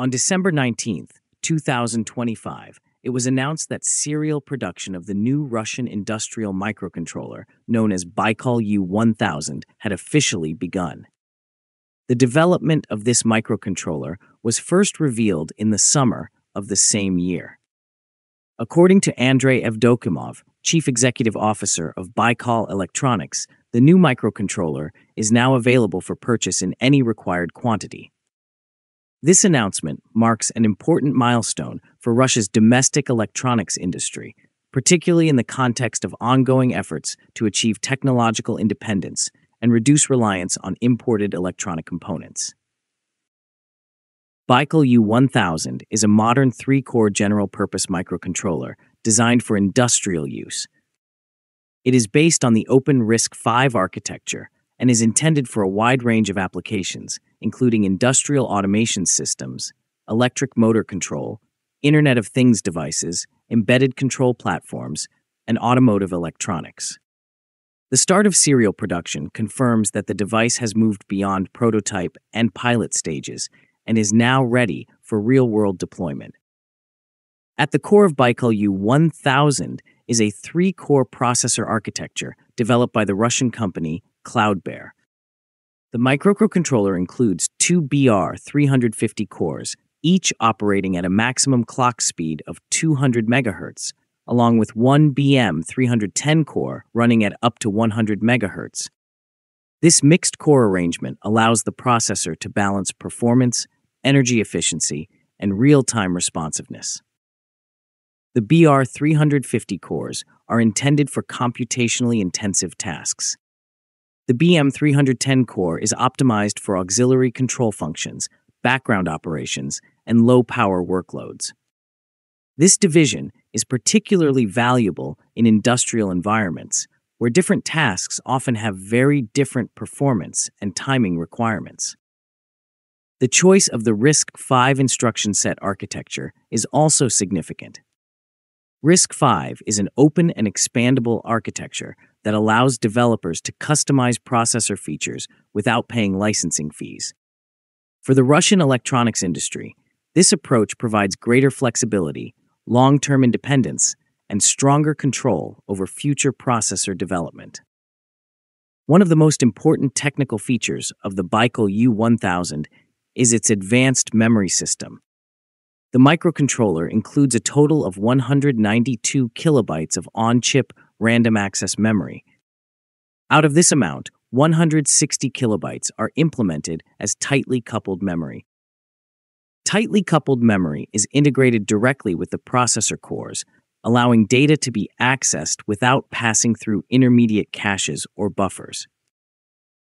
On December 19, 2025, it was announced that serial production of the new Russian industrial microcontroller, known as Baikal U1000, had officially begun. The development of this microcontroller was first revealed in the summer of the same year. According to Andrei Evdokimov, chief executive officer of Baikal Electronics, the new microcontroller is now available for purchase in any required quantity. This announcement marks an important milestone for Russia's domestic electronics industry, particularly in the context of ongoing efforts to achieve technological independence and reduce reliance on imported electronic components. Baikal U1000 is a modern three core general purpose microcontroller designed for industrial use. It is based on the Open RISC-V architecture and is intended for a wide range of applications, including industrial automation systems, electric motor control, Internet of Things devices, embedded control platforms, and automotive electronics. The start of serial production confirms that the device has moved beyond prototype and pilot stages and is now ready for real world deployment. At the core of Baikal U1000 is a three core processor architecture developed by the Russian company Cloudbear. The microcontroller includes two BR350 cores, each operating at a maximum clock speed of 200 MHz along with one BM310 core running at up to 100 MHz. This mixed core arrangement allows the processor to balance performance, energy efficiency, and real time responsiveness. The BR350 cores are intended for computationally intensive tasks. The BM310 core is optimized for auxiliary control functions, background operations, and low power workloads. This division is particularly valuable in industrial environments where different tasks often have very different performance and timing requirements. The choice of the RISC-V instruction set architecture is also significant. RISC-V is an open and expandable architecture that allows developers to customize processor features without paying licensing fees. For the Russian electronics industry, this approach provides greater flexibility long term independence, and stronger control over future processor development. One of the most important technical features of the Baikal U1000 is its advanced memory system. The microcontroller includes a total of 192 kilobytes of on chip random access memory. Out of this amount, 160 kilobytes are implemented as tightly coupled memory, Tightly coupled memory is integrated directly with the processor cores, allowing data to be accessed without passing through intermediate caches or buffers.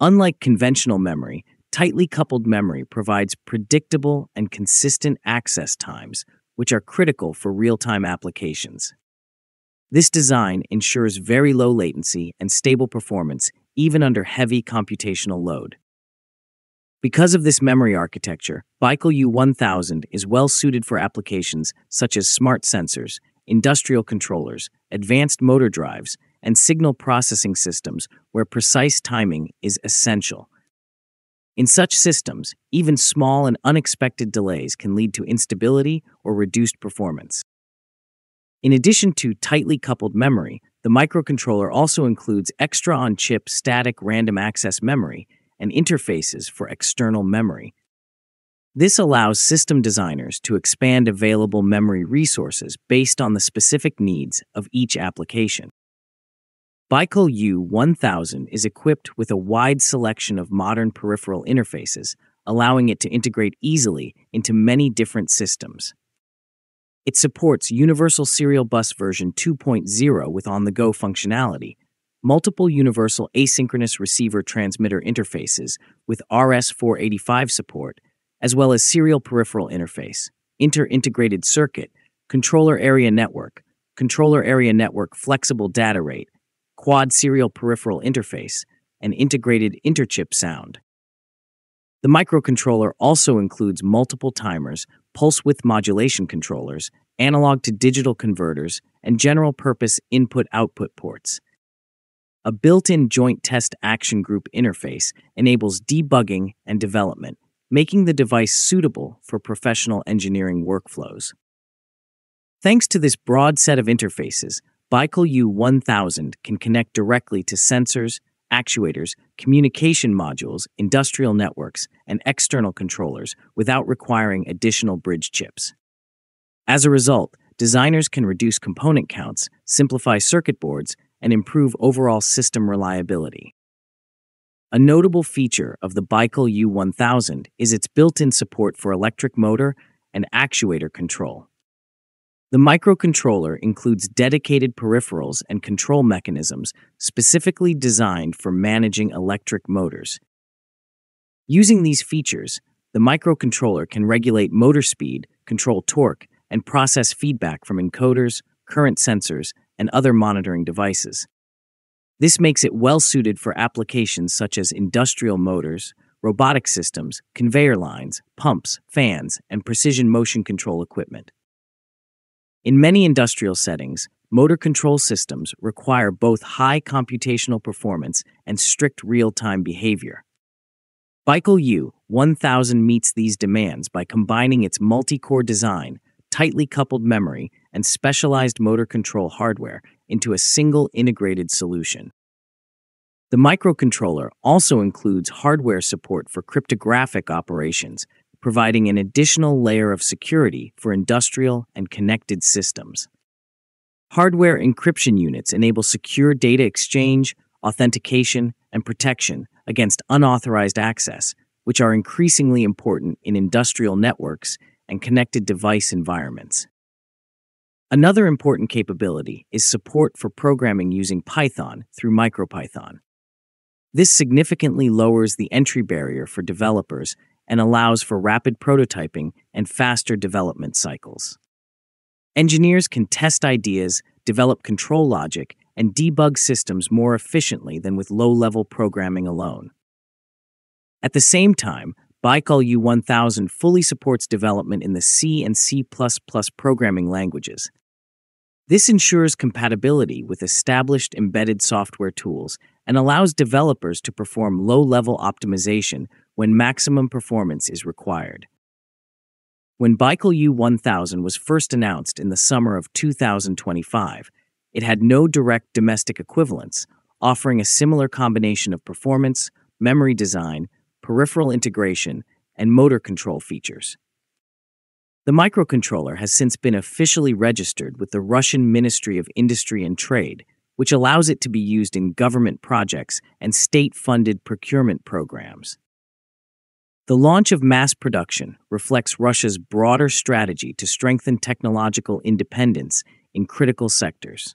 Unlike conventional memory, tightly coupled memory provides predictable and consistent access times, which are critical for real time applications. This design ensures very low latency and stable performance even under heavy computational load. Because of this memory architecture, Baikal U1000 is well suited for applications such as smart sensors, industrial controllers, advanced motor drives, and signal processing systems where precise timing is essential. In such systems, even small and unexpected delays can lead to instability or reduced performance. In addition to tightly coupled memory, the microcontroller also includes extra on chip static random access memory and interfaces for external memory. This allows system designers to expand available memory resources based on the specific needs of each application. Baikal U1000 is equipped with a wide selection of modern peripheral interfaces, allowing it to integrate easily into many different systems. It supports Universal Serial Bus version 2.0 with on the go functionality, multiple universal asynchronous receiver transmitter interfaces with RS485 support, as well as serial peripheral interface, inter-integrated circuit, controller area network, controller area network flexible data rate, quad serial peripheral interface, and integrated interchip sound. The microcontroller also includes multiple timers, pulse width modulation controllers, analog to digital converters, and general purpose input output ports. A built in joint test action group interface enables debugging and development, making the device suitable for professional engineering workflows. Thanks to this broad set of interfaces, Baikal U1000 can connect directly to sensors, actuators, communication modules, industrial networks, and external controllers without requiring additional bridge chips. As a result, designers can reduce component counts, simplify circuit boards, and improve overall system reliability. A notable feature of the Baikal U1000 is its built in support for electric motor and actuator control. The microcontroller includes dedicated peripherals and control mechanisms specifically designed for managing electric motors. Using these features, the microcontroller can regulate motor speed, control torque, and process feedback from encoders, current sensors, and other monitoring devices. This makes it well suited for applications such as industrial motors, robotic systems, conveyor lines, pumps, fans, and precision motion control equipment. In many industrial settings, motor control systems require both high computational performance and strict real time behavior. Baikal U 1000 meets these demands by combining its multi core design, tightly coupled memory, and specialized motor control hardware into a single integrated solution. The microcontroller also includes hardware support for cryptographic operations, providing an additional layer of security for industrial and connected systems. Hardware encryption units enable secure data exchange, authentication, and protection against unauthorized access, which are increasingly important in industrial networks and connected device environments. Another important capability is support for programming using Python through MicroPython. This significantly lowers the entry barrier for developers and allows for rapid prototyping and faster development cycles. Engineers can test ideas, develop control logic, and debug systems more efficiently than with low level programming alone. At the same time, Baikal U1000 fully supports development in the C and C programming languages. This ensures compatibility with established embedded software tools and allows developers to perform low level optimization when maximum performance is required. When Baikal U1000 was first announced in the summer of 2025, it had no direct domestic equivalents, offering a similar combination of performance, memory design, peripheral integration, and motor control features. The microcontroller has since been officially registered with the Russian Ministry of Industry and Trade, which allows it to be used in government projects and state funded procurement programs. The launch of mass production reflects Russia's broader strategy to strengthen technological independence in critical sectors.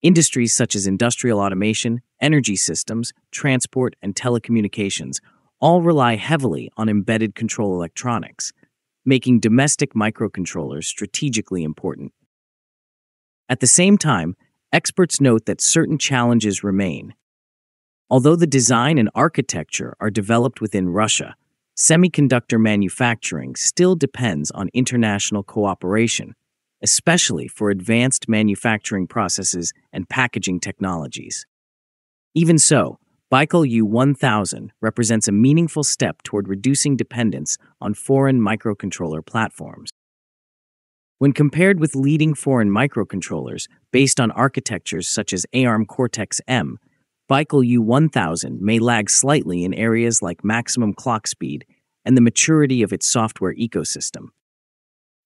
Industries such as industrial automation, energy systems, transport, and telecommunications all rely heavily on embedded control electronics, making domestic microcontrollers strategically important. At the same time, experts note that certain challenges remain. Although the design and architecture are developed within Russia, semiconductor manufacturing still depends on international cooperation, especially for advanced manufacturing processes and packaging technologies. Even so, Baikal U1000 represents a meaningful step toward reducing dependence on foreign microcontroller platforms. When compared with leading foreign microcontrollers based on architectures such as ARM Cortex M, Baikal U1000 may lag slightly in areas like maximum clock speed and the maturity of its software ecosystem.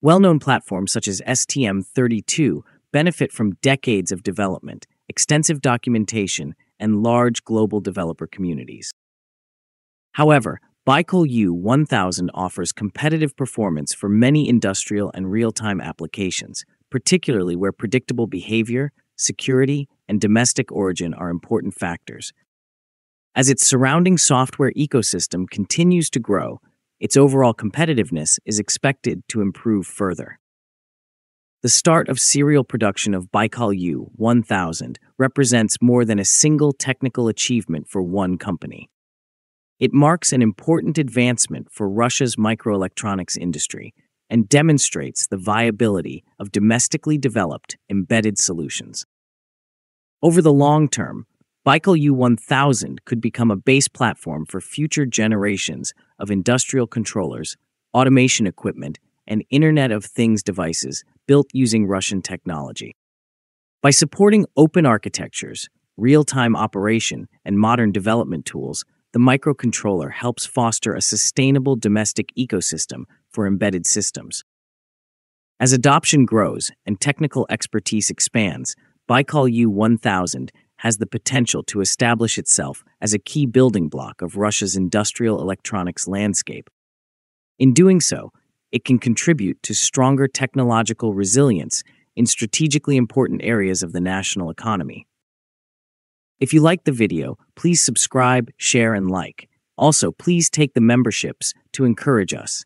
Well known platforms such as STM32 benefit from decades of development, extensive documentation, and large global developer communities. However, Baikal U1000 offers competitive performance for many industrial and real time applications, particularly where predictable behavior, security, and domestic origin are important factors. As its surrounding software ecosystem continues to grow, its overall competitiveness is expected to improve further. The start of serial production of Baikal U 1000 represents more than a single technical achievement for one company. It marks an important advancement for Russia's microelectronics industry and demonstrates the viability of domestically developed embedded solutions. Over the long term, Baikal U1000 could become a base platform for future generations of industrial controllers, automation equipment, and Internet of Things devices built using Russian technology. By supporting open architectures, real time operation, and modern development tools, the microcontroller helps foster a sustainable domestic ecosystem for embedded systems. As adoption grows and technical expertise expands, Baikal U1000 has the potential to establish itself as a key building block of Russia's industrial electronics landscape. In doing so, it can contribute to stronger technological resilience in strategically important areas of the national economy. If you liked the video, please subscribe, share, and like. Also, please take the memberships to encourage us.